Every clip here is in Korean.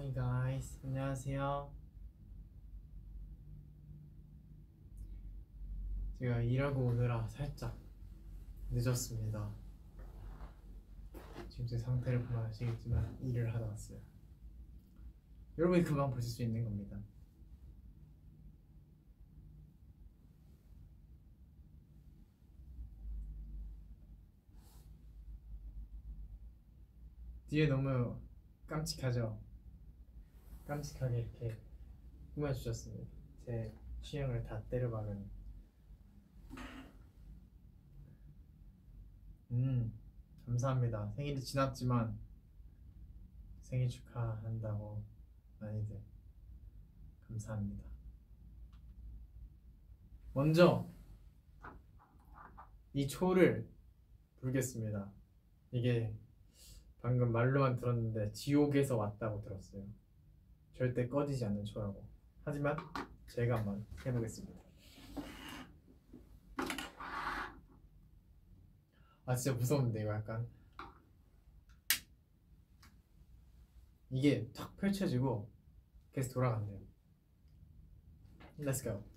Hi guys, 안녕하세요. 제가 일하고 오느라 살짝 늦었습니다. 지금 제 상태를 보면 아시겠지만 일을 하다 왔어요. 여러분이 금방 보실 수 있는 겁니다. 뒤에 너무 깜찍하죠? 깜찍하게 이렇게 꾸며주셨습니다. 제 취향을 다 때려박은. 음, 감사합니다. 생일이 지났지만 생일 축하한다고 많이들 감사합니다. 먼저 이 초를 불겠습니다. 이게 방금 말로만 들었는데 지옥에서 왔다고 들었어요. 절대 꺼지지 않는 초라고. 하지만 제가 한번 해보겠습니다. 아 진짜 무서운데 이거 약간 이게 탁 펼쳐지고 계속 돌아간대요. Let's go.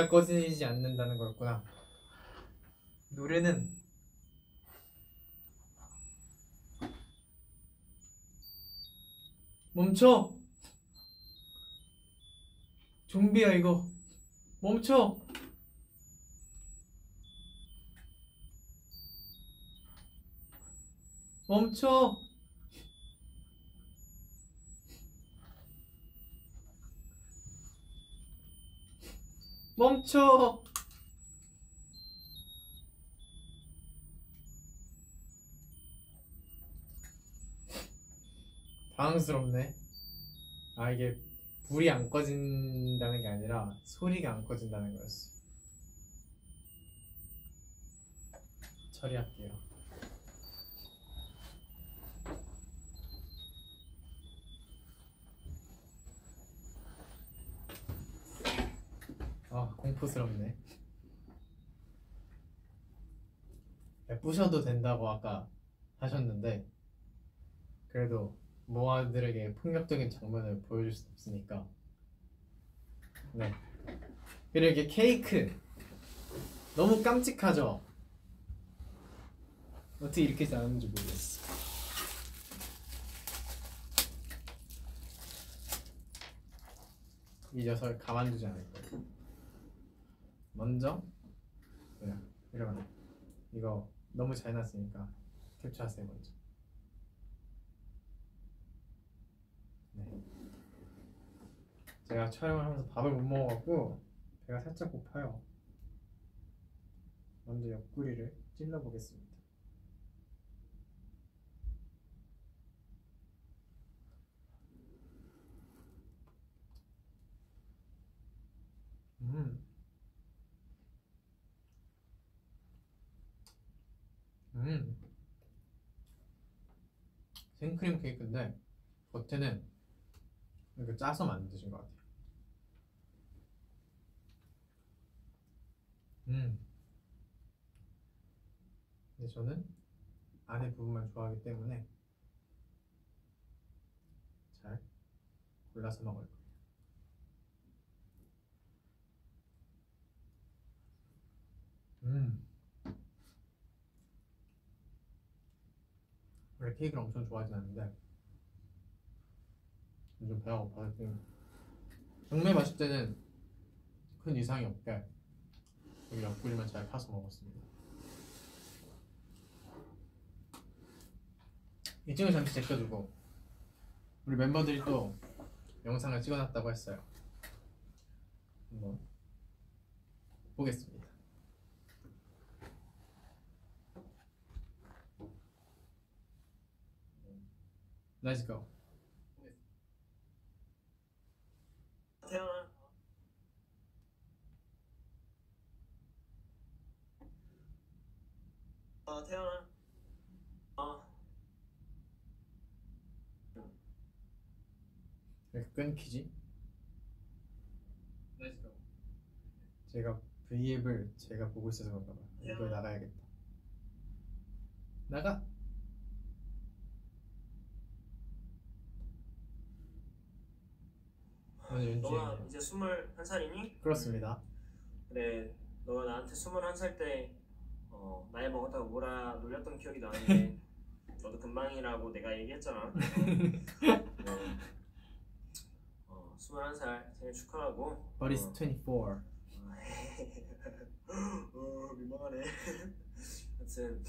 노래가 꺼지지 않는다는 거였구나. 노래는 멈춰. 좀비야 이거. 멈춰. 멈춰. 멈춰. 당황스럽네. 아 이게 불이 안 꺼진다는 게 아니라 소리가 안 꺼진다는 거였어. 처리할게요. 아 공포스럽네. 네, 부셔도 된다고 아까 하셨는데 그래도 모아들에게 폭력적인 장면을 보여줄 수 없으니까. 네. 그리고 이게 케이크. 너무 깜찍하죠? 어떻게 이렇게 나오는지 모르겠어. 이 녀석을 가만두지 않을 거예요 먼저 그냥 이러면 이거 너무 잘 났으니까 캡처하세요 먼저 네. 제가 촬영을 하면서 밥을 못 먹어갖고 배가 살짝 고파요. 먼저 옆구리를 찔러 보겠습니다. 음. 음. 생크림 케이크인데 겉에는 이렇게 짜서 만드신 것 같아요. 음. 근데 저는 안에 부분만 좋아하기 때문에 잘 골라서 먹을 거예요. 음. 원래 케이크를 엄청 좋아하진 않는데 요즘 배가 고파서 경매 마실 때는 큰 이상이 없게 여기 옆구리만 잘 파서 먹었습니다. 이 친구 잠시 제껴두고 우리 멤버들이 또 영상을 찍어놨다고 했어요. 한번 보겠습니다. Let's go. 어 태연아 어 왜 끊기지? Let's go. 제가 V앱을 제가 보고 있어서 그런가 봐요. 이거 나가야겠다. 나가. 오늘 너가 이제 스물한 살이니? 그렇습니다. 그래 너가 나한테 스물한 살때 어, 나이 먹었다고 뭐라 놀렸던 기억이 나는데 너도 금방이라고 내가 얘기했잖아 어, 스물한 살 생일 축하하고 But it's 어, 24. 어 민망하네 하여튼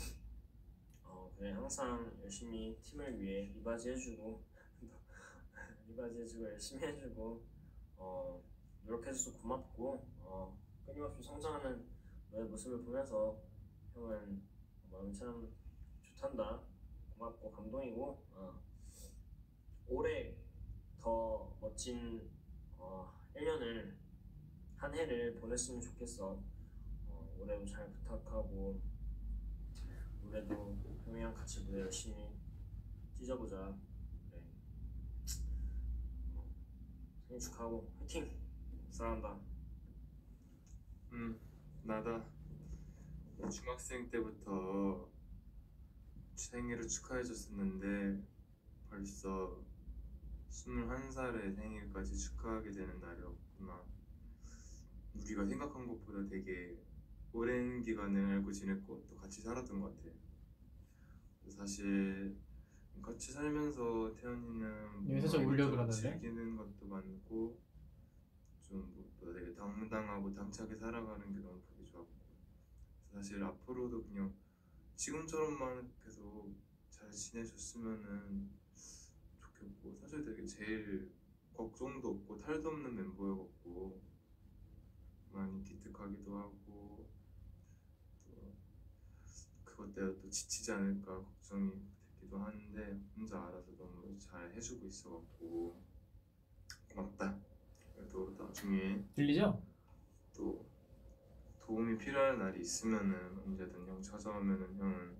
어 그래 항상 열심히 팀을 위해 리바지 해주고 리바지 해주고 열심히 해주고 어 노력해줘서 고맙고 어 끊임없이 성장하는 너의 모습을 보면서 형은 마음이 참 좋단다 고맙고 감동이고 어 올해 더 멋진 어 1년을 한 해를 보냈으면 좋겠어. 어, 올해도 잘 부탁하고 올해도 형이랑 같이 무대 열심히 찢어보자. 그래. 어, 생일 축하하고 화이팅! 사랑한다. 음, 나다. 중학생 때부터 생일을 축하해줬었는데 벌써 21살의 생일까지 축하하게 되는 날이었구나. 우리가 생각한 것보다 되게 오랜 기간을 알고 지냈고 또 같이 살았던 것 같아. 사실 같이 살면서 태연이는 살짝 뭐 울려 그러는데? 즐기는 것도 많고 좀 무엇보다 되게 당당하고 당차게 살아가는 게 너무 보기 좋았고 사실 앞으로도 그냥 지금처럼만 계속 잘 지내줬으면은 좋겠고 사실 되게 제일 걱정도 없고 탈도 없는 멤버여갖고 많이 기특하기도 하고 또 그것 때문에 또 지치지 않을까 걱정이 되기도 하는데 혼자 알아서 너무 잘 해주고 있어갖고 고맙다 그래도 나중에 들리죠? 또 도움이 필요한 날이 있으면은 언제든 형 찾아오면은 형은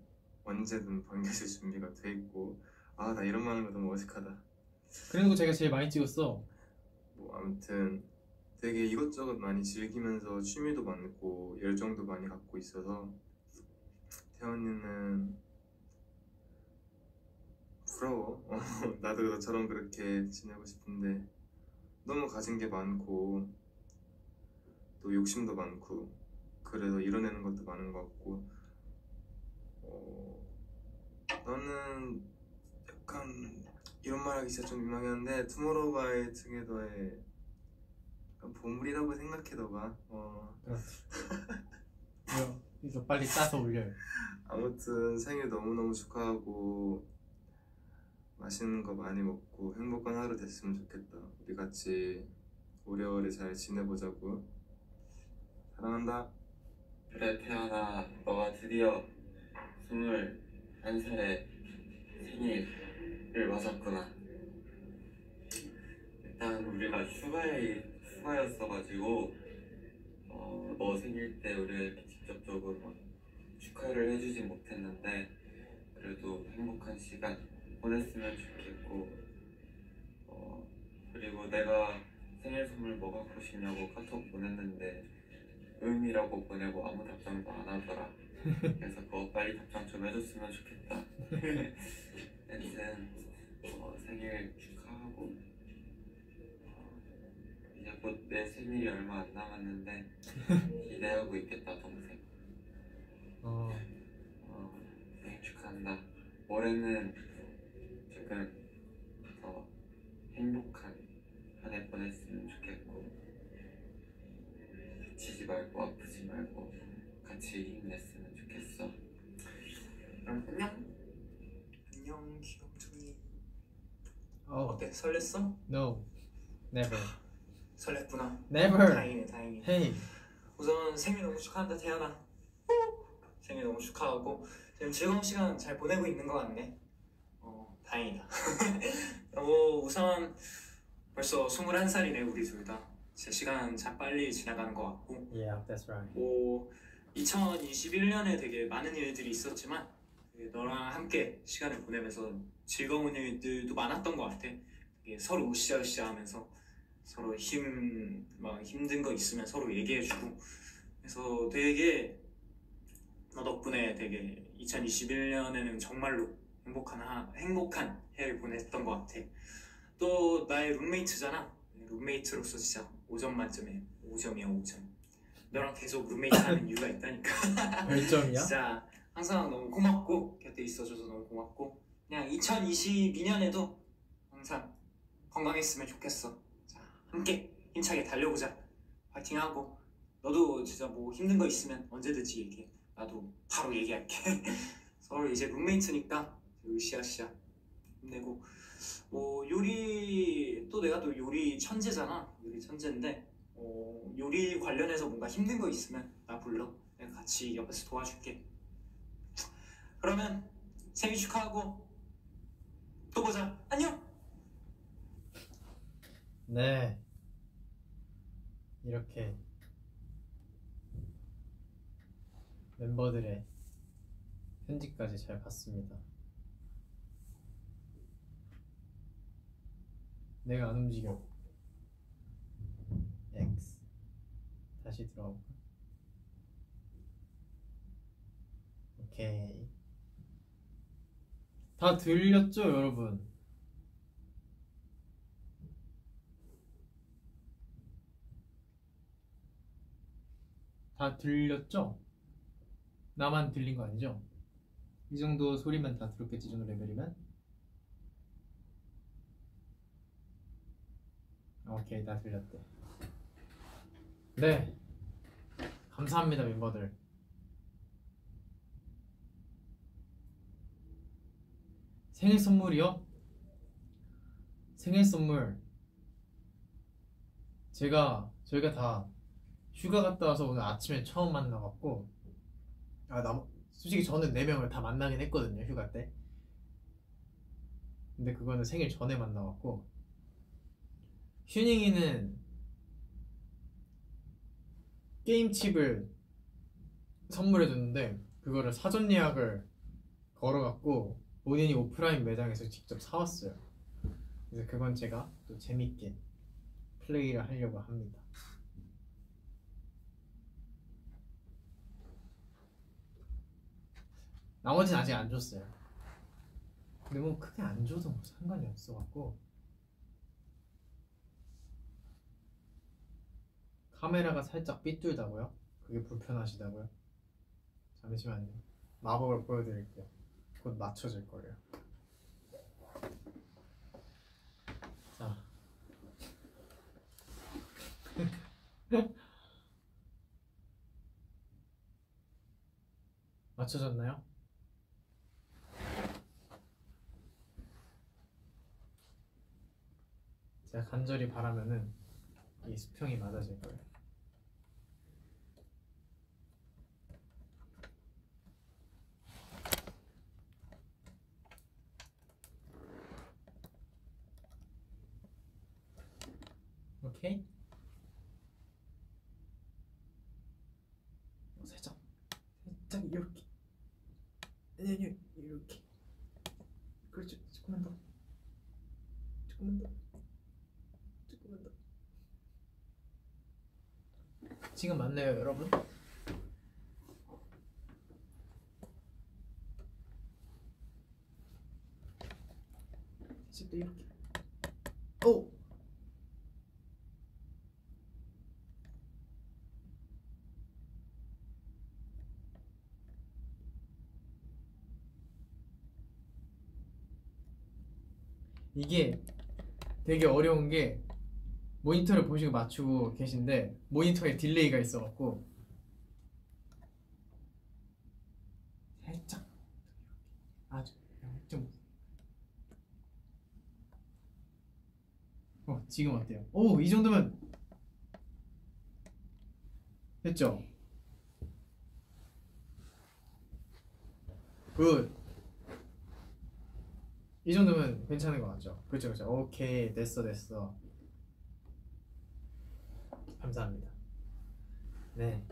언제든 반겨줄 준비가 돼 있고 아 나 이런 말 하는 거 너무 어색하다 그래놓고 제가 제일 많이 찍었어. 뭐 아무튼 되게 이것저것 많이 즐기면서 취미도 많고 열정도 많이 갖고 있어서 태연이는 부러워. 어, 나도 너처럼 그렇게 지내고 싶은데 너무 가진 게 많고 또 욕심도 많고 그래도 이뤄내는 것도 많은 것 같고 어, 너는 약간 이런 말 하기 진짜 좀 민망했는데 투모로우바이 약간 보물이라고 생각해 너가 어, 이거 빨리 따서 올려요. 아무튼 생일 너무너무 축하하고 맛있는 거 많이 먹고 행복한 하루 됐으면 좋겠다. 우리 같이 오래오래 잘 지내보자고. 사랑한다. 그래 태연아. 너가 드디어 스물 한 살의 생일을 맞았구나. 일단 우리가 휴가에 휴가였어가지고 어, 너 생일 때 우리가 직접적으로 막 축하를 해주진 못했는데 그래도 행복한 시간 보냈으면 좋겠고 어, 그리고 내가 생일 선물 뭐 갖고 싶냐고 카톡 보냈는데 음이라고 보내고 아무 답장도 안 하더라. 그래서 그거 빨리 답장 좀 해줬으면 좋겠다. 하여튼 어, 생일 축하하고 어, 이제 곧 내 생일이 얼마 안 남았는데 기대하고 있겠다 동생. 어, 어, 생일 축하한다. 올해는 조금 더 행복한 한 해 보냈으면 좋겠고 다치지 말고 아프지 말고 같이 힘냈으면 좋겠어. 그럼 안녕. 안녕 귀염둥이. 어, 설렜어? no, never, 설렜구나. never. 다행이네 다행이네. Hey, 우선 생일 너무 축하한다 태연아 생일 너무 축하하고 지금 즐거운 시간 잘 보내고 있는 것 같네 어, 다행이다. 뭐 우선 벌써 21살이네 우리 둘 다. 진짜 시간 참 빨리 지나가는 것 같고 Yeah, that's right. 뭐 2021년에 되게 많은 일들이 있었지만 너랑 함께 시간을 보내면서 즐거운 일들도 많았던 것 같아. 서로 으쌰으쌰하면서 서로 힘 막 힘든 거 있으면 서로 얘기해주고 그래서 되게 너 덕분에 되게 2021년에는 정말로 행복한 하, 행복한 해를 보냈던 것 같아. 또 나의 룸메이트잖아. 룸메이트로서 진짜 5점 만점에 5점이야 5점. 너랑 계속 룸메이트 하는 이유가 있다니까. 별점이야? 진짜 항상 너무 고맙고 곁에 있어줘서 너무 고맙고 그냥 2022년에도 항상 건강했으면 좋겠어. 자 함께 힘차게 달려보자. 파이팅하고 너도 진짜 뭐 힘든 거 있으면 언제든지 얘기해. 나도 바로 얘기할게. 서로 이제 룸메이트니까 으쌰으쌰 힘내고 뭐 요리 또 내가 또 요리 천재잖아. 요리 천재인데 어, 요리 관련해서 뭔가 힘든 거 있으면 나 불러. 내가 같이 옆에서 도와줄게. 그러면 생일 축하하고 또 보자. 안녕. 네. 이렇게 멤버들의 편지까지 잘 봤습니다. 내가 안 움직여. X. 다시 들어가볼까? 오케이. 다 들렸죠, 여러분? 다 들렸죠? 나만 들린 거 아니죠? 이 정도 소리만 다 들었겠지, 이 정도 레벨이면? 오케이, 다 들렸대. 네. 감사합니다, 멤버들. 생일 선물이요? 생일 선물. 제가, 저희가 다 휴가 갔다 와서 오늘 아침에 처음 만나갖고 아, 나 솔직히 저는 네 명을 다 만나긴 했거든요 휴가 때. 근데 그거는 생일 전에 만나갖고 휴닝이는 게임 칩을 선물해 줬는데 그거를 사전 예약을 걸어갖고 본인이 오프라인 매장에서 직접 사왔어요. 그래서 그건 제가 또 재밌게 플레이를 하려고 합니다. 나머지는 아직 안 줬어요. 근데 뭐 크게 안 줘도 뭐 상관이 없어갖고 카메라가 살짝 삐뚤다고요? 그게 불편하시다고요? 잠시만요. 마법을 보여드릴게요. 곧 맞춰질 거예요. 자. 맞춰졌나요? 제가 간절히 바라면은 이 수평이 맞아질 거예요. 오케이? 어, 살짝 살짝 이렇게 아니 아니 이렇게 그렇죠 조금만 더 조금만 더 조금만 더 지금 맞나요 여러분? 더 이렇게 오! 이게 되게 어려운 게 모니터를 보시고 맞추고 계신데 모니터에 delay가 있어갖고 살짝 아주 좀 어, 지금 어때요? 오, 이 정도면 됐죠? Good. 이 정도면 괜찮은 것 같죠? 그렇죠, 그렇죠. 오케이, 됐어, 됐어. 감사합니다. 네.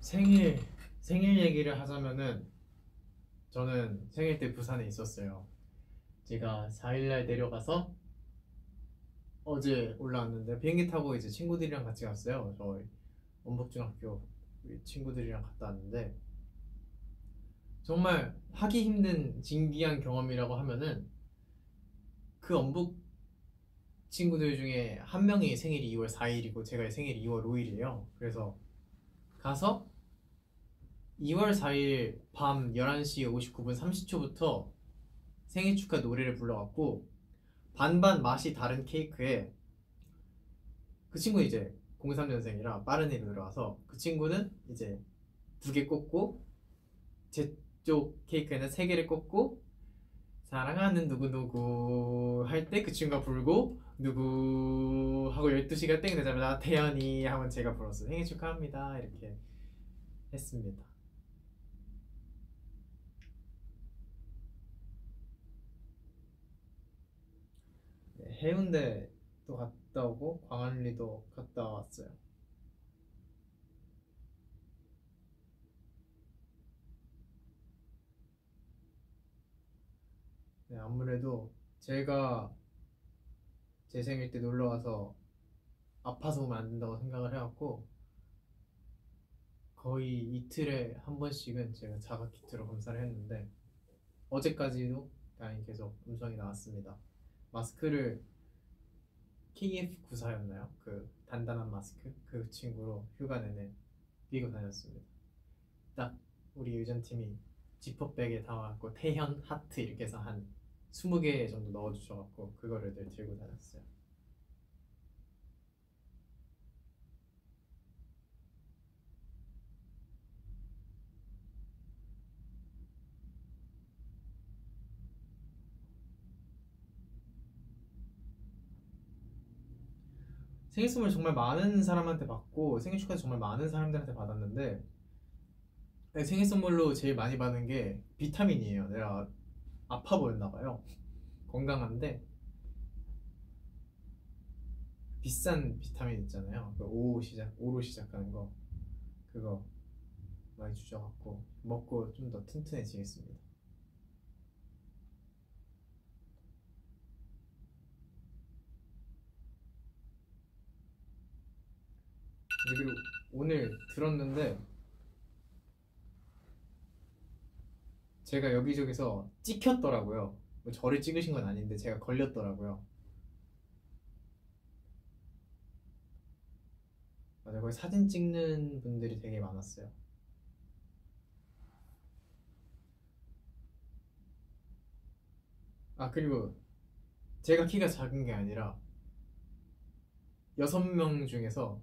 생일 생일 얘기를 하자면은 저는 생일 때 부산에 있었어요. 제가 4일날 내려가서 어제 올라왔는데 비행기 타고 이제 친구들이랑 같이 갔어요. 저희 원북중학교 친구들이랑 갔다 왔는데 정말 하기 힘든 진기한 경험이라고 하면은 그 원북 친구들 중에 한 명이 생일이 2월 4일이고 제가 생일이 2월 5일이에요. 그래서 가서 2월 4일 밤 11시 59분 30초부터 생일 축하 노래를 불러갖고 반반 맛이 다른 케이크에 그 친구 이제 03년생이라 빠른 애로 들어와서 그 친구는 이제 두 개 꽂고 제 쪽 케이크에는 세 개를 꽂고 사랑하는 누구누구 할 때 그 친구가 불고 누구 하고 12시가 땡 되자마자 태연이 하면 제가 불었어요 생일 축하합니다. 이렇게 했습니다. 네, 해운대도 갔다 오고 광안리도 갔다 왔어요. 네, 아무래도 제가 제 생일 때 놀러 와서 아파서 오면 안 된다고 생각을 해갖고 거의 이틀에 한 번씩은 제가 자가 키트로 검사를 했는데 어제까지도 다행히 계속 음성이 나왔습니다. 마스크를 KF94였나요? 그 단단한 마스크 그 친구로 휴가 내내 끼고 다녔습니다. 딱 우리 유전 팀이 지퍼백에 담아갖고 태현 하트 이렇게 해서 한 20개 정도 넣어주셔갖고 그거를 늘 들고 다녔어요. 생일 선물 정말 많은 사람한테 받고 생일 축하 정말 많은 사람들한테 받았는데 네, 생일 선물로 제일 많이 받은 게 비타민이에요. 내가 아파 보였나 봐요. 건강한데 비싼 비타민 있잖아요. 그 O 시작 O로 시작하는 거 그거 많이 주셔갖고 먹고 좀 더 튼튼해지겠습니다. 그리고 오늘 들었는데 제가 여기저기서 찍혔더라고요. 뭐 저를 찍으신 건 아닌데 제가 걸렸더라고요. 맞아요. 거기 사진 찍는 분들이 되게 많았어요. 아 그리고 제가 키가 작은 게 아니라 여섯 명 중에서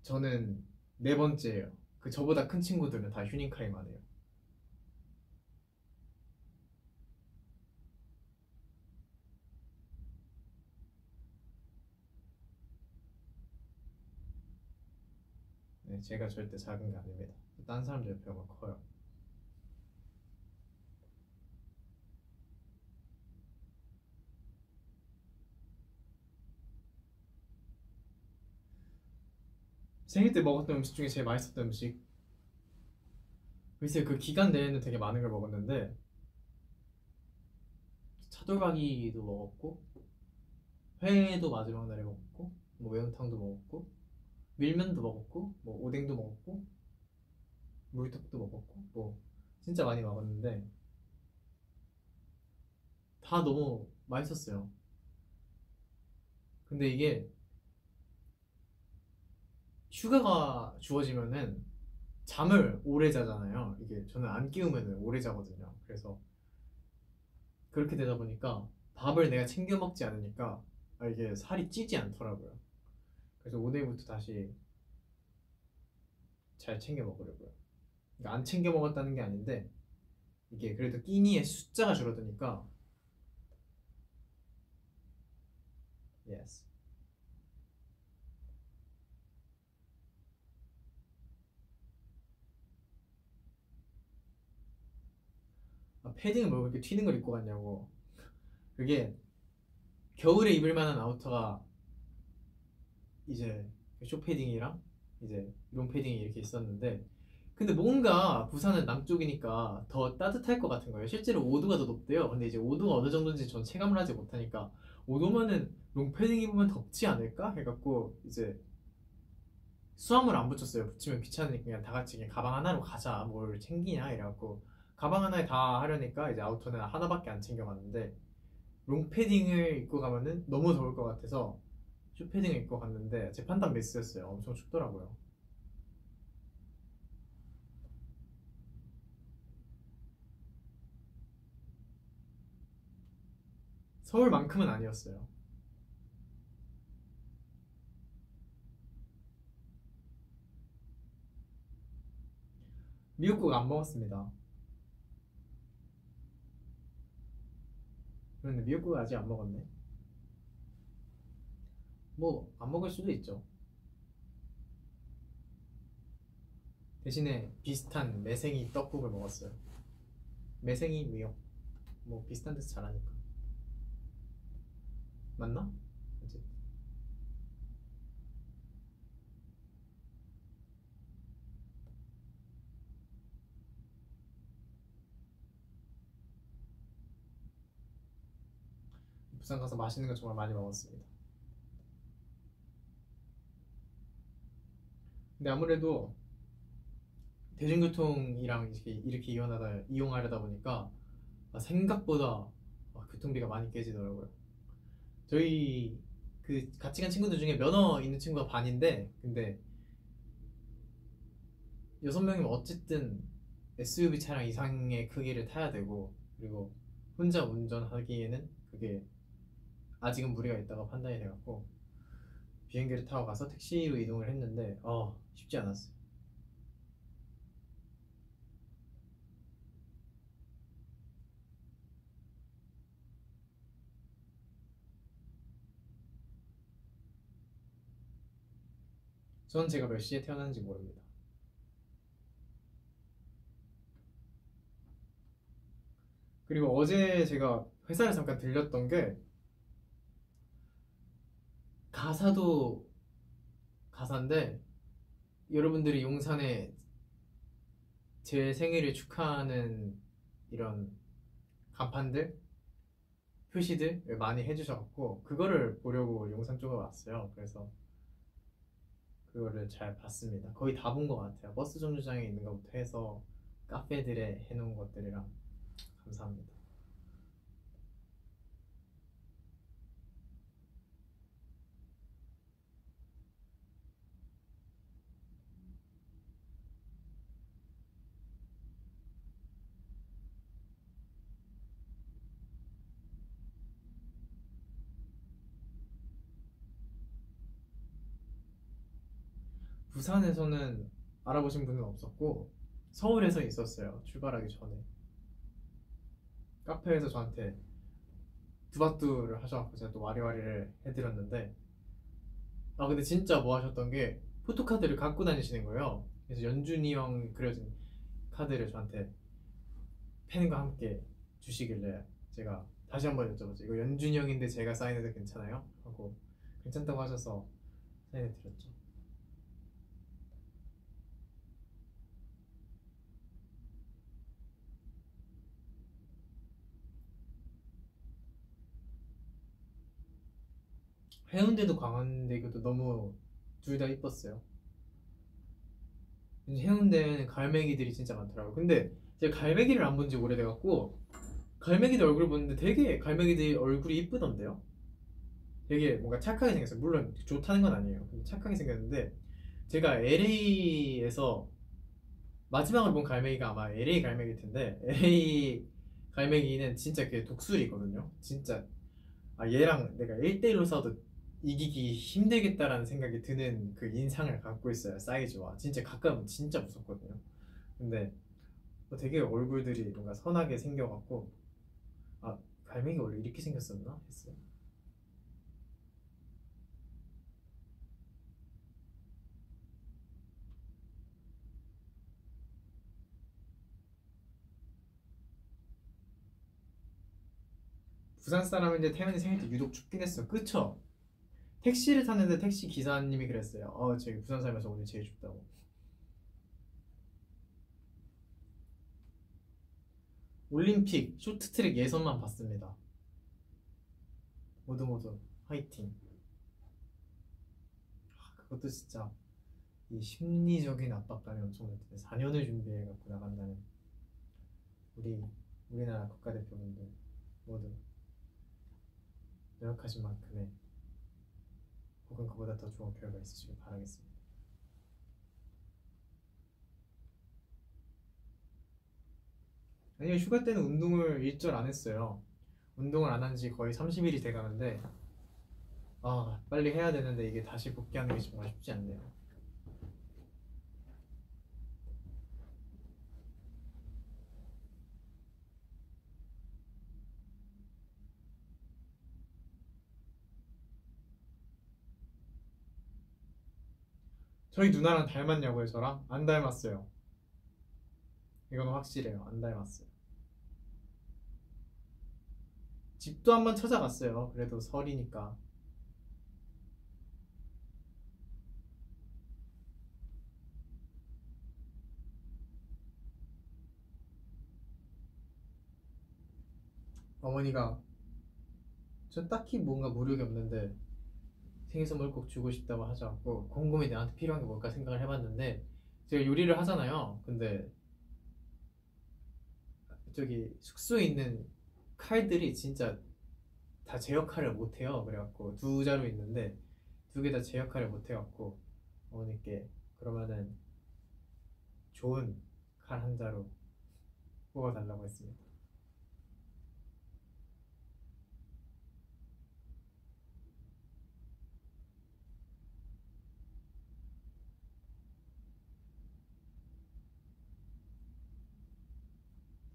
저는 네 번째예요. 그 저보다 큰 친구들은 다 휴닝카이만 해요. 네, 제가 절대 작은 게 아닙니다. 딴 사람들 옆에 오면 커요. 생일 때 먹었던 음식 중에 제일 맛있었던 음식 글쎄 그 기간 내에는 되게 많은 걸 먹었는데 차돌박이도 먹었고 회도 마지막 날에 먹었고 뭐 매운탕도 먹었고 밀면도 먹었고 뭐 오뎅도 먹었고 물떡도 먹었고 뭐 진짜 많이 먹었는데 다 너무 맛있었어요. 근데 이게 휴가가 주어지면은 잠을 오래 자잖아요. 이게 저는 안 깨우면 오래 자거든요. 그래서 그렇게 되다 보니까 밥을 내가 챙겨 먹지 않으니까 아, 이게 살이 찌지 않더라고요. 그래서 오늘부터 다시 잘 챙겨 먹으려고요. 그러니까 안 챙겨 먹었다는 게 아닌데 이게 그래도 끼니의 숫자가 줄어드니까 yes. 아, 패딩을 뭐 이렇게 튀는 걸 입고 갔냐고 그게 겨울에 입을 만한 outer가 이제 쇼패딩이랑 이제 long 패딩이 이렇게 있었는데 근데 뭔가 부산은 남쪽이니까 더 따뜻할 것 같은 거예요. 실제로 5도가 더 높대요. 근데 이제 5도가 어느 정도인지 전 체감을 하지 못하니까 5도면은 롱패딩 입으면 덥지 않을까 해갖고 이제 수화물 안 붙였어요. 붙이면 귀찮으니까 그냥 다 같이 그냥 가방 하나로 가자. 뭘 챙기냐 이래갖고 가방 하나에 다 하려니까 이제 아우터는 하나밖에 안 챙겨갔는데 롱패딩을 입고 가면은 너무 더울 것 같아서 슈패딩을 입고 갔는데 제 판단 미스였어요. 엄청 춥더라고요. 서울만큼은 아니었어요. 미역국 안 먹었습니다. 그런데 미역국 아직 안 먹었네. 뭐 안 먹을 수도 있죠. 대신에 비슷한 매생이 떡국을 먹었어요. 매생이 미역 뭐 비슷한 데서 잘하니까. 맞나? 부산 가서 맛있는 거 정말 많이 먹었습니다. 근데 아무래도 대중교통이랑 이렇게, 이렇게 이용하다, 이용하려다 보니까 아, 생각보다 아, 교통비가 많이 깨지더라고요. 저희 그 같이 간 친구들 중에 면허 있는 친구가 반인데 근데 여섯 명이면 어쨌든 SUV 차량 이상의 크기를 타야 되고 그리고 혼자 운전하기에는 그게 아직은 무리가 있다고 판단이 돼갖고 비행기를 타고 가서 택시로 이동을 했는데 어 쉽지 않았어요. 전 제가 몇 시에 태어났는지 모릅니다. 그리고 어제 제가 회사를 잠깐 들렸던 게 가사도 가사인데 여러분들이 용산에 제 생일을 축하하는 이런 간판들 표시들 많이 해주셔갖고 그거를 보려고 용산 쪽으로 왔어요. 그래서 그거를 잘 봤습니다. 거의 다 본 것 같아요. 버스 정류장에 있는 것부터 해서 카페들에 해놓은 것들이랑 감사합니다. 부산에서는 알아보신 분은 없었고 서울에서 있었어요. 출발하기 전에 카페에서 저한테 두바뚜를 하셔갖고 제가 또 와리와리를 해드렸는데 아 근데 진짜 뭐 하셨던 게 포토카드를 갖고 다니시는 거예요. 그래서 연준이 형 그려진 카드를 저한테 펜과 함께 주시길래 제가 다시 한번 여쭤봤죠. 이거 연준이 형인데 제가 사인해도 괜찮아요? 하고 괜찮다고 하셔서 사인해 드렸죠. 해운대도 광안대교도 너무 둘 다 이뻤어요. 해운대는 갈매기들이 진짜 많더라고요. 근데 제가 갈매기를 안 본 지 오래돼갖고 갈매기들 얼굴 보는데 되게 갈매기들 얼굴이 이쁘던데요? 되게 뭔가 착하게 생겼어요. 물론 좋다는 건 아니에요. 착하게 생겼는데 제가 LA에서 마지막으로 본 갈매기가 아마 LA 갈매기일 텐데 LA 갈매기는 진짜 그 독수리거든요. 진짜 아 얘랑 내가 1대1로 싸워도 이기기 힘들겠다라는 생각이 드는 그 인상을 갖고 있어요 사이즈와 진짜 가까우면 진짜 무섭거든요 근데 뭐 되게 얼굴들이 뭔가 선하게 생겨갖고 아 갈매기 원래 이렇게 생겼었나 했어요 부산 사람인데 태연이 생일 때 유독 춥긴 했어. 그쵸? 택시를 탔는데 택시 기사님이 그랬어요. 어, 저기 부산 살면서 오늘 제일 춥다고. 올림픽 쇼트트랙 예선만 봤습니다. 모두 모두 화이팅. 아, 그것도 진짜 이 심리적인 압박감이 엄청 많던데 4년을 준비해 갖고 나간다는 우리 우리나라 국가대표분들 모두 노력하신 만큼의 혹은 그보다 더 좋은 결과 있으시길 바라겠습니다. 아니 휴가 때는 운동을 일절 안 했어요. 운동을 안 한 지 거의 30일이 돼 가는데 아 빨리 해야 되는데 이게 다시 복귀하는 게 정말 쉽지 않네요. 저희 누나랑 닮았냐고 요, 저랑? 안 닮았어요. 이건 확실해요. 안 닮았어요. 집도 한번 찾아갔어요. 그래도 설이니까. 어머니가 저 딱히 뭔가 무력이 없는데 생일 선물 꼭 주고 싶다고 하셔갖고 곰곰이 나한테 필요한 게 뭘까 생각을 해봤는데 제가 요리를 하잖아요. 근데 저기 숙소에 있는 칼들이 진짜 다 제 역할을 못해요. 그래갖고 두 자루 있는데 두 개 다 제 역할을 못해갖고 어머니께 그러면은 좋은 칼 한 자루 뽑아달라고 했습니다.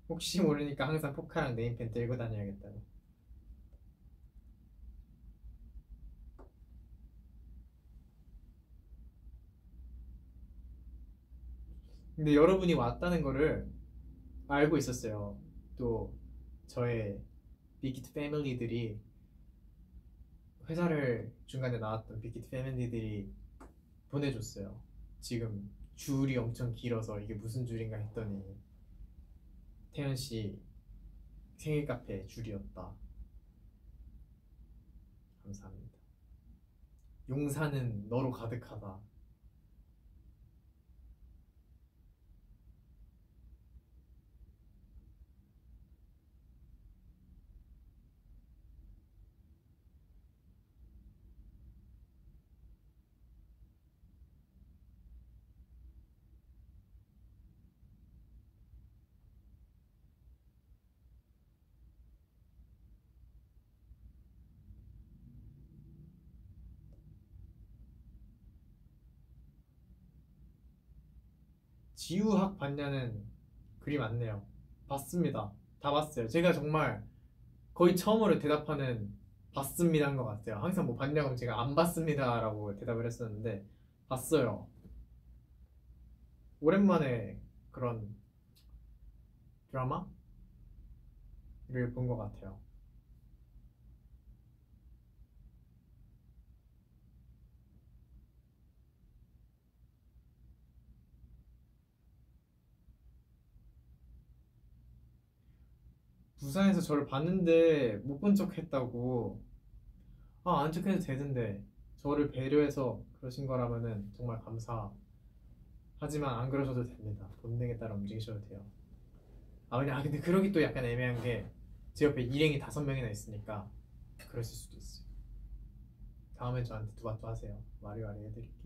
혹시 모르니까 항상 포카랑 네임펜 들고 다녀야겠다고. 근데 여러분이 왔다는 거를 알고 있었어요. 또 저의 빅히트 패밀리들이 회사를 중간에 나왔던 빅히트 패밀리들이 보내줬어요. 지금 줄이 엄청 길어서 이게 무슨 줄인가 했더니 태연 씨 생일 카페 줄이었다. 감사합니다. 용사는 너로 가득하다. 지우학 봤냐는 글이 많네요. 봤습니다. 다 봤어요. 제가 정말 거의 처음으로 대답하는 봤습니다인 것 같아요. 항상 뭐 봤냐고 제가 안 봤습니다라고 대답을 했었는데 봤어요. 오랜만에 그런 드라마를 본 것 같아요. 부산에서 저를 봤는데 못 본 척 했다고. 아 안 척해도 되는데. 저를 배려해서 그러신 거라면은 정말 감사. 하지만 안 그러셔도 됩니다. 본능에 따라 움직이셔도 돼요. 아 그냥 아 근데 그러기 또 약간 애매한 게 제 옆에 일행이 다섯 명이나 있으니까 그러실 수도 있어요. 다음에 저한테 두바투 하세요. 와리와리 해드릴게요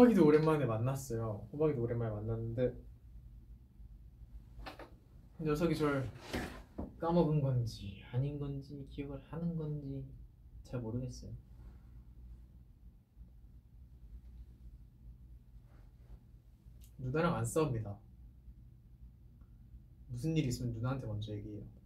호박이도 오랜만에 만났어요. 호박이도 오랜만에 만났는데 녀석이 저를 까먹은 건지 아닌 건지 기억을 하는 건지 잘 모르겠어요. 누나랑 안 싸웁니다. 무슨 일 있으면 누나한테 먼저 얘기해요.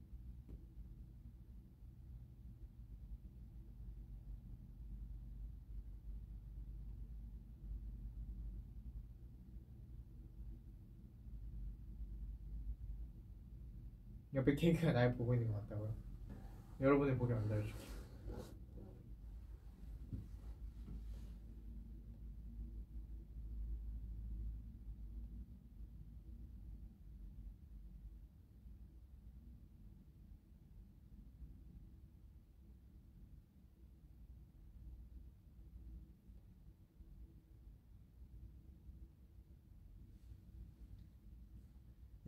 옆에 케이크가 날 보고 있는 것 같다고요? 여러분의 보기 만들어줄게.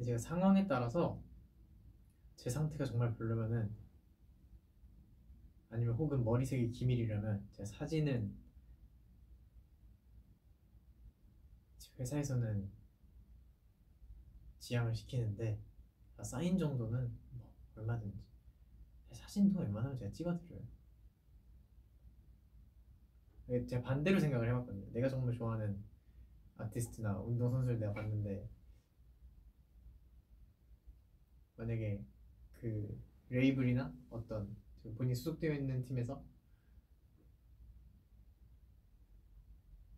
제가 상황에 따라서 제 상태가 정말 별로면은 아니면 혹은 머리색이 기밀이라면 제가 사진은 회사에서는 지양을 시키는데 아, 사인 정도는 뭐 얼마든지 사진도 웬만하면 제가 찍어드려요. 제가 반대로 생각을 해봤거든요. 내가 정말 좋아하는 아티스트나 운동선수를 내가 봤는데 만약에 그 레이블이나 어떤 본인이 소속되어 있는 팀에서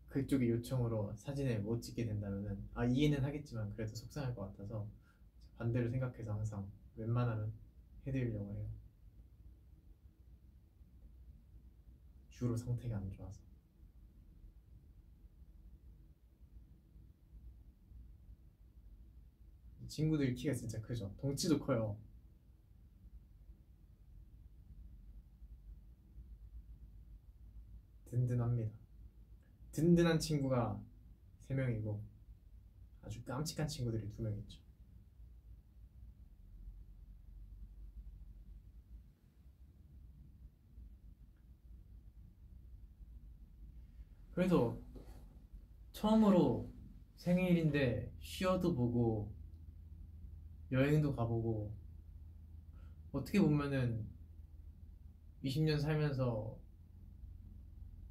그쪽의 요청으로 사진을 못 찍게 된다면은 아 이해는 하겠지만 그래도 속상할 것 같아서 반대로 생각해서 항상 웬만하면 해드리려고 해요. 주로 상태가 안 좋아서. 이 친구들 키가 진짜 크죠. 덩치도 커요. 든든합니다. 든든한 친구가 3명이고 아주 깜찍한 친구들이 2명 있죠. 그래도 처음으로 생일인데 쉬어도 보고 여행도 가보고 어떻게 보면은 20년 살면서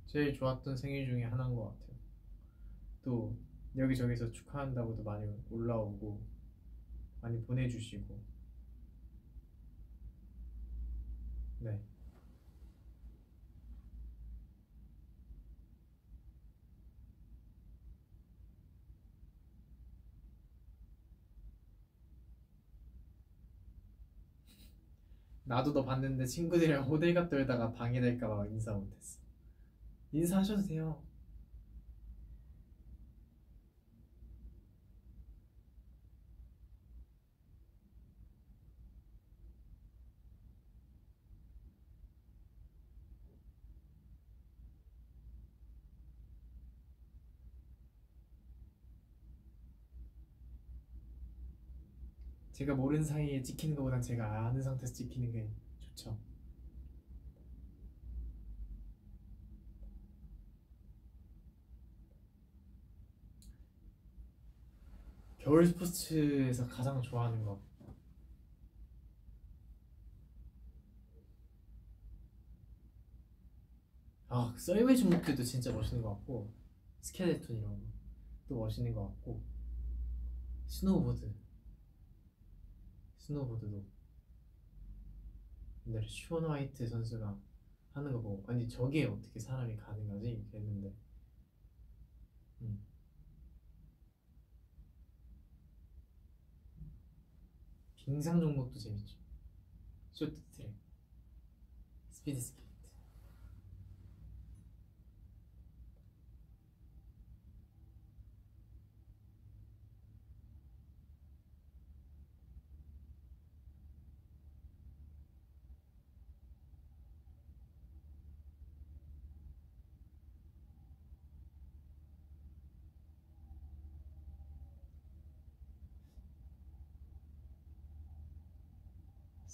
제일 좋았던 생일 중에 하나인 것 같아요. 또 여기저기서 축하한다고도 많이 올라오고 많이 보내주시고 네. 나도 너 봤는데 친구들이랑 호들갑 떨다가 방해될까봐 인사 못했어. 인사하셔도 돼요. 제가 모르는 사이에 찍히는 것보단 제가 아는 상태에서 찍히는 게 좋죠. 겨울 스포츠에서 가장 좋아하는 거. 아, 그 썰매 종목들도 진짜 멋있는 것 같고, 스켈레톤 이런 것도 멋있는 것 같고, 스노우보드. 스노우보드도 옛날에 숀 화이트 선수가 하는 거 보고 아니 저게 어떻게 사람이 가능하지? 그랬는데 음. 빙상 종목도 재밌죠. 쇼트 트랙. 스피드 스케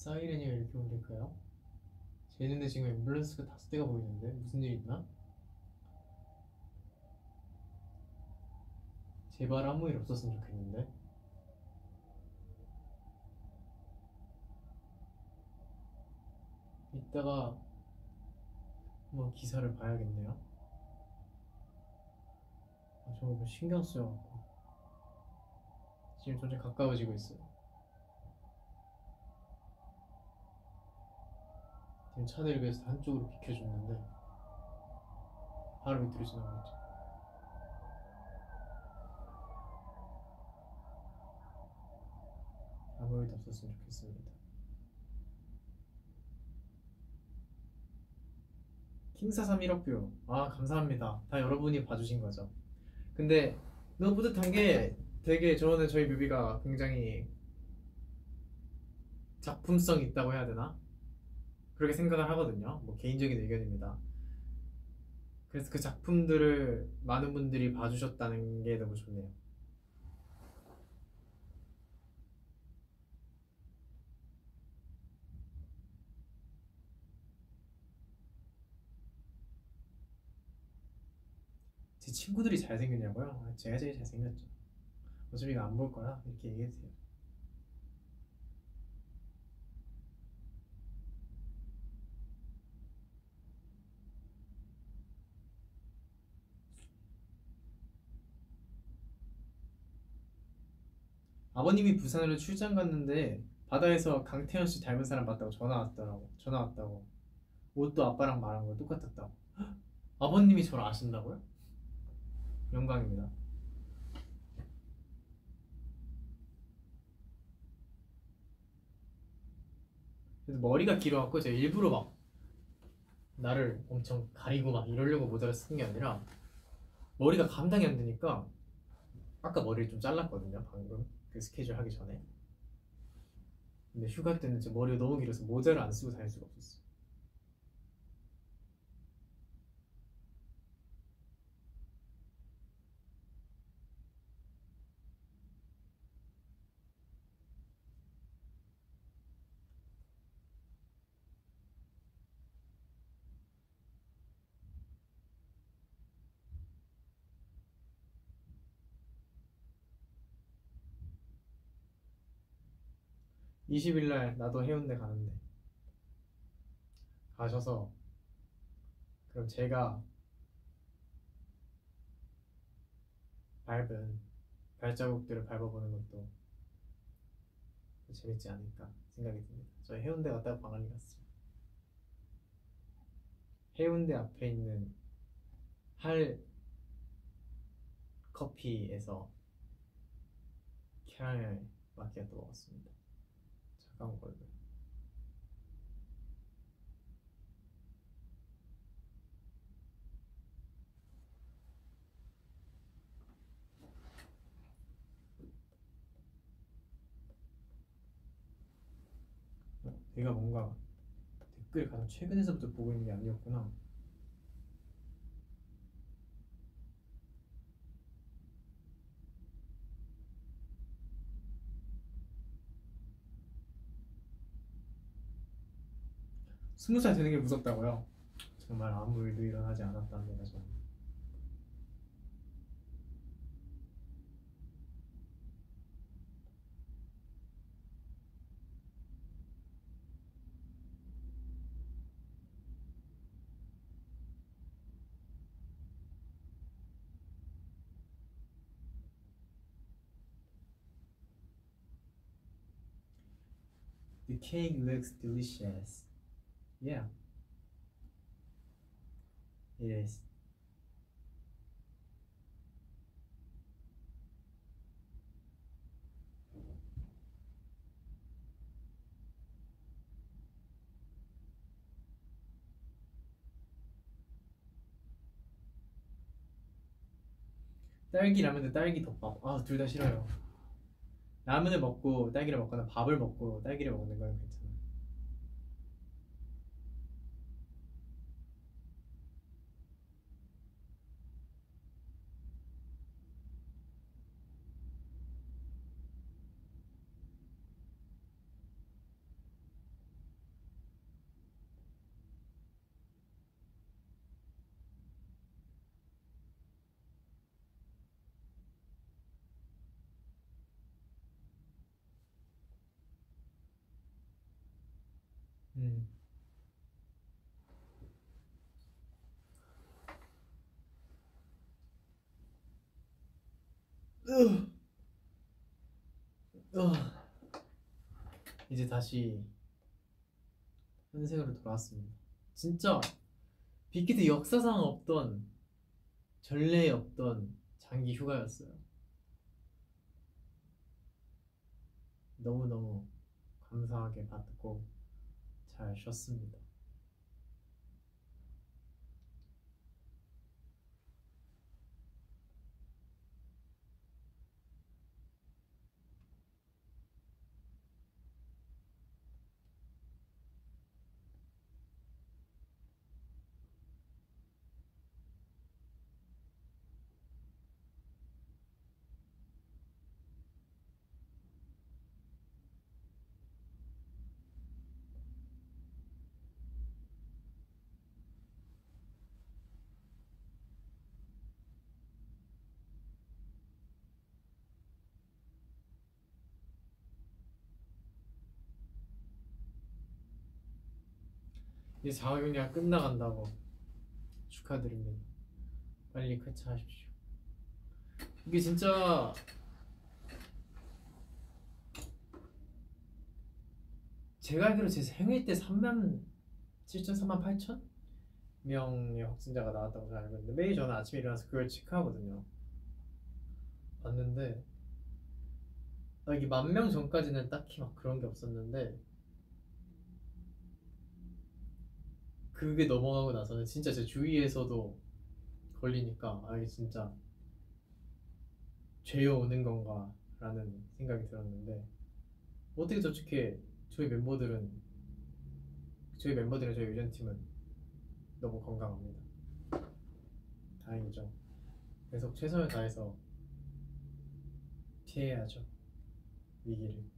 사이렌이 왜 이렇게 울릴까요? 제 눈에 지금 앰뷸런스가 다섯 대가 보이는데 무슨 일 있나? 제발 아무 일 없었으면 좋겠는데 이따가 한번 기사를 봐야겠네요 아, 저거 뭐 신경 쓰여갖고 지금 점점 가까워지고 있어요. 지금 그래서 한쪽으로 비켜줬는데 바로 밑으로 지나가고 있죠. 아무 일도 없었으면 좋겠습니다. 킹사삼 1억뷰 아 감사합니다. 다 여러분이 봐주신 거죠. 근데 너무 뿌듯한 게 되게 저는 저희 뮤비가 굉장히 작품성 있다고 해야 되나? 그렇게 생각을 하거든요. 뭐 개인적인 의견입니다. 그래서 그 작품들을 많은 분들이 봐주셨다는 게 너무 좋네요. 제 친구들이 잘생겼냐고요? 아, 제가 제일 잘생겼죠. 어차피 이거 안 볼 거야. 이렇게 얘기해주세요. 아버님이 부산으로 출장 갔는데 바다에서 강태현 씨 닮은 사람 봤다고 전화 왔더라고. 전화 왔다고. 옷도 아빠랑 말한 거 똑같았다고. 헉! 아버님이 저를 아신다고요? 영광입니다. 그래서 머리가 길어갖고 제가 일부러 막 나를 엄청 가리고 막 이러려고 모자를 쓴 게 아니라 머리가 감당이 안 되니까 아까 머리를 좀 잘랐거든요 방금 그 스케줄 하기 전에. 근데 휴가 때는 제 머리가 너무 길어서 모자를 안 쓰고 다닐 수가 없었어. 이 20일 날 나도 해운대 가는데 가셔서 그럼 제가 밟은 발자국들을 밟아보는 것도 재밌지 않을까 생각이 듭니다. 저 해운대 갔다가 광안리 갔어요. 해운대 앞에 있는 할 커피에서 캐러멜 마키아토 먹었습니다. 걸로. 어, 내가 뭔가 댓글 가장 최근에서부터 보고 있는 게 아니었구나. 스무 살 되는 게 무섭다고요? 정말 아무 일도 일어나지 않았답니다 저는. The looks delicious. Yeah. It is. 딸기 라면에 딸기 덮밥. 아, 둘 다 싫어요. 라면을 먹고 딸기를 먹거나 밥을 먹고 딸기를 먹는 건 괜찮아요. 음. 으. 어, 이제 다시 현생으로 돌아왔습니다. 진짜 빅히트 역사상 없던 전례 없던 장기 휴가였어요. 너무너무 감사하게 받고 잘 쉬었습니다. 이제 자가격리가 끝나간다고 축하드립니다. 빨리 쾌차하십시오. 이게 진짜 제가 알기로 제 생일 때 3만 7천, 3만 8천 명의 확진자가 나왔다고 제가 알고 있는데 매일 저는 아침에 일어나서 그걸 체크하거든요. 아, 이게 만명 전까지는 딱히 막 그런 게 없었는데 그게 넘어가고 나서는 진짜 제 주위에서도 걸리니까 아 이게 진짜 죄어 오는 건가 라는 생각이 들었는데 어떻게 저렇게 저희 멤버들은 저희 멤버들은 저희 유전 팀은 너무 건강합니다. 다행이죠. 계속 최선을 다해서 피해야죠. 위기를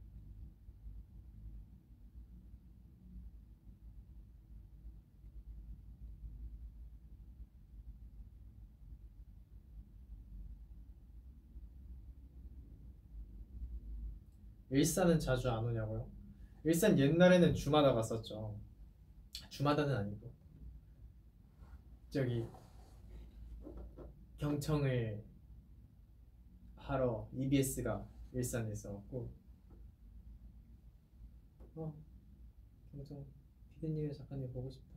일산은 자주 안 오냐고요? 일산 옛날에는 주마다 갔었죠. 주마다는 아니고 저기 경청을 하러 EBS가 일산에 있어갖고 어 경청 피디님 작가님 보고 싶다.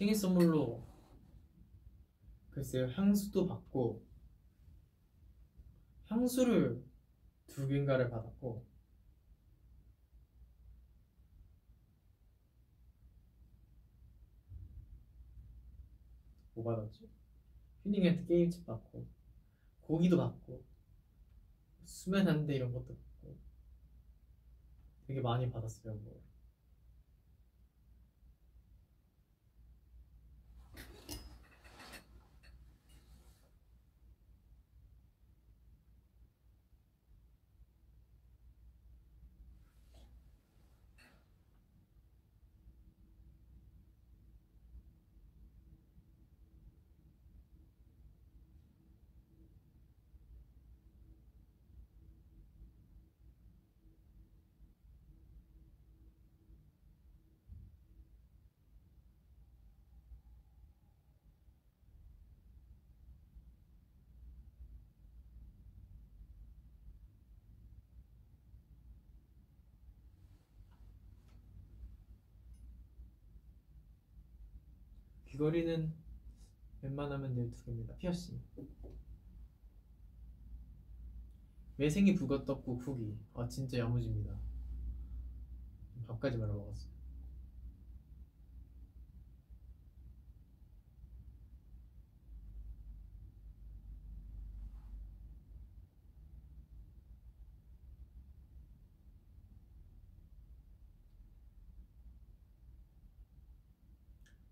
생일 선물로 글쎄요 향수도 받고 향수를 두 개인가를 받았고 뭐 받았지? 휴닝한테 게임칩 받고 고기도 받고 수면 한대 이런 것도 받고 되게 많이 받았어요 뭐. 귀걸이는 웬만하면 내일 두 개입니다. 피어싱. 매생이 북어 떡국 후기. 아 진짜 야무집니다. 밥까지 말아 먹었어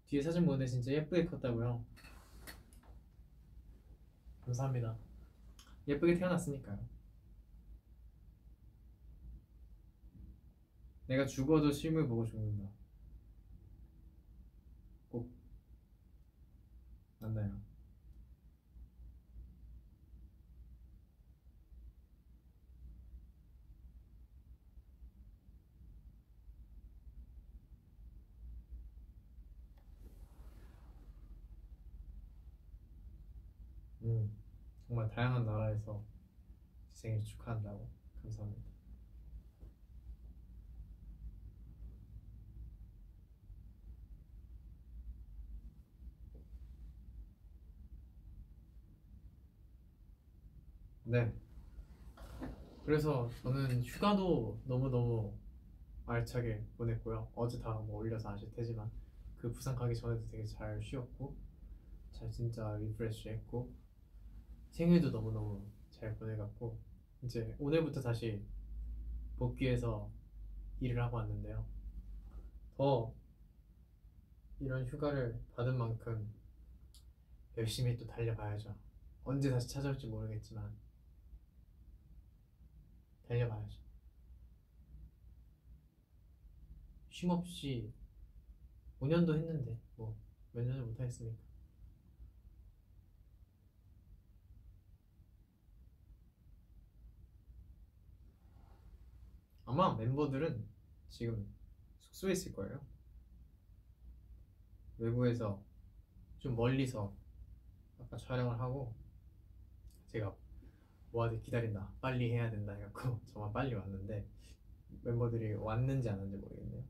뒤에 사진 보는데 진짜 예쁘게 컸다고요. 감사합니다. 예쁘게 태어났으니까요. 내가 죽어도 실물 보고 죽는다. 꼭 만나요. 다양한 나라에서 생일 축하한다고 감사합니다. 네. 그래서 저는 휴가도 너무너무 알차게 보냈고요. 어제 다 뭐 올려서 아실 테지만 그 부산 가기 전에도 되게 잘 쉬었고 잘 진짜 refresh 했고 생일도 너무너무 잘 보내갖고 이제 오늘부터 다시 복귀해서 일을 하고 왔는데요. 더 이런 휴가를 받은 만큼 열심히 또 달려봐야죠. 언제 다시 찾아올지 모르겠지만 달려봐야죠. 쉼 없이 5년도 했는데 뭐 몇 년을 못하겠습니까? 아마 멤버들은 지금 숙소에 있을 거예요. 외부에서 좀 멀리서 아까 촬영을 하고 제가 모아들 기다린다 빨리 해야 된다 해갖고 정말 빨리 왔는데 멤버들이 왔는지 안 왔는지 모르겠네요.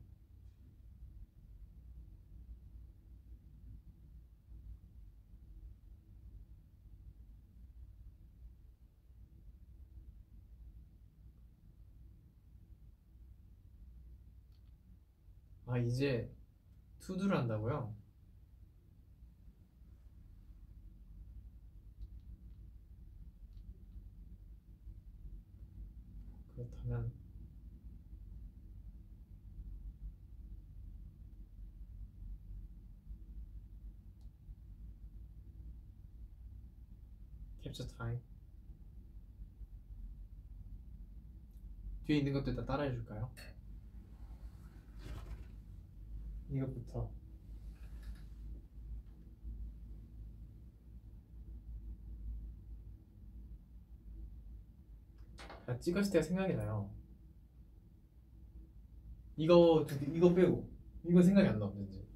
아 이제 투두를 한다고요? 그렇다면 캡처 타임 뒤에 있는 것도 일단 따라해 줄까요? 이것부터 아, 찍었을 때가 생각이 나요. 이거 두 개- 이거 빼고 이거 생각이 안 나, 없는지.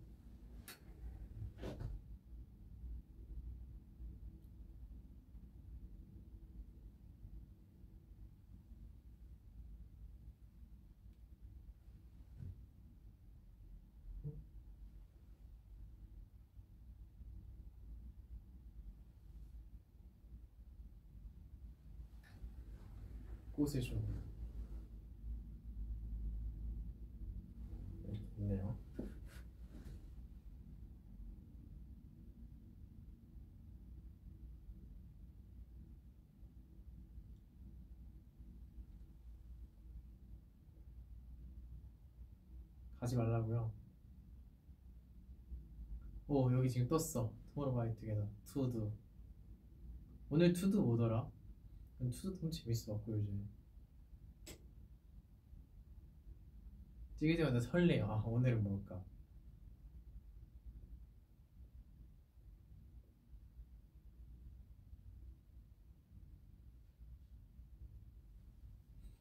꽃을 좀 있네요. 가지 말라고요. 오 여기 지금 떴어. 투모로우 바이 투게더 투두. 오늘 투두 뭐더라? 투두 너무 재밌어 갖고 요즘. 찍을 때마다 설레요. 아 오늘은 뭘까?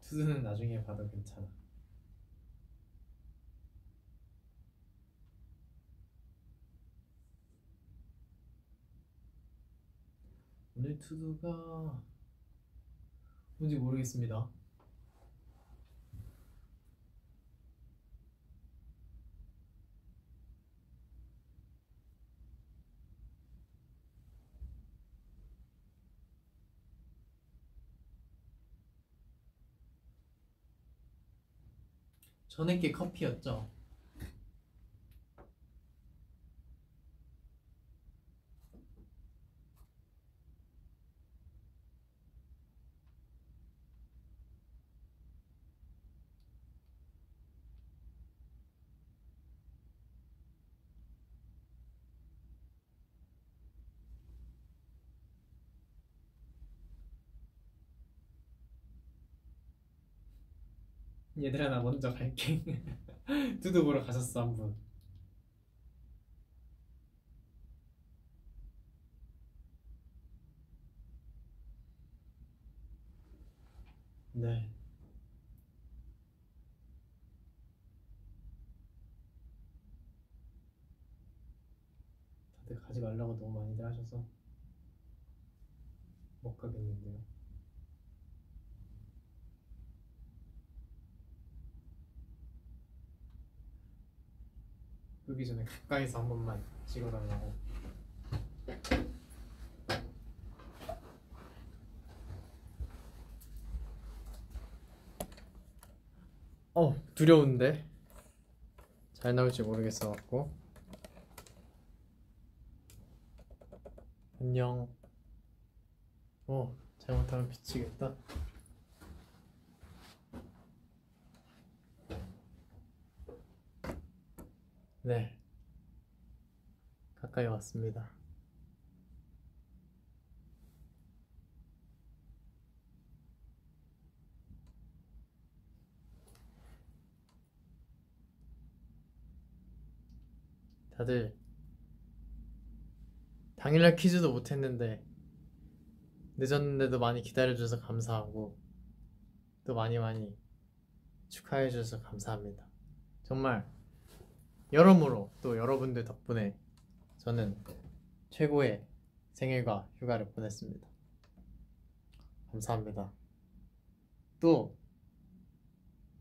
투두는 나중에 봐도 괜찮아. 오늘 투두가 뭔지 모르겠습니다. 전에 게 커피였죠. 얘들아 나 먼저 갈게. 두두 보러 가셨어 한 분. 네. 다들 가지 말라고 너무 많이들 하셔서 못 가겠는데요. 끄기 전에 가까이서 한 번만 찍어달라고. 어 두려운데? 잘 나올지 모르겠어 갖고. 안녕. 어 잘못하면 비치겠다 네 가까이 왔습니다 다들 당일날 퀴즈도 못했는데 늦었는데도 많이 기다려줘서 감사하고 또 많이 많이 축하해줘서 감사합니다. 정말 여러모로 또 여러분들 덕분에 저는 최고의 생일과 휴가를 보냈습니다. 감사합니다. 또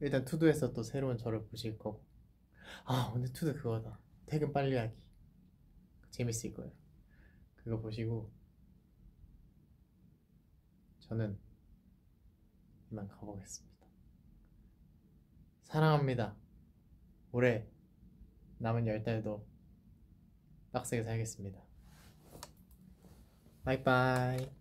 일단 투두에서 또 새로운 저를 보실 거고 아 오늘 투두 그거다 퇴근 빨리 하기 재밌을 거예요. 그거 보시고 저는 이만 가보겠습니다. 사랑합니다. 올해 남은 열 달도 빡세게 살겠습니다. 바이바이.